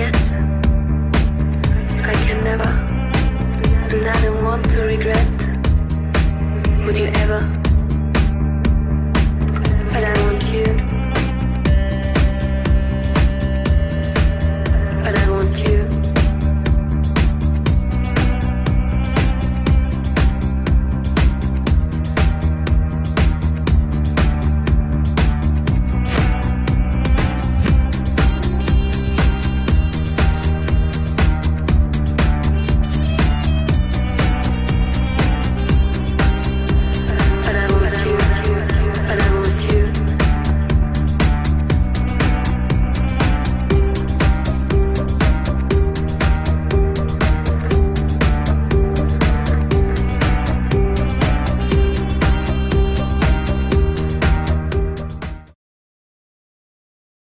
get